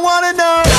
I wanna know.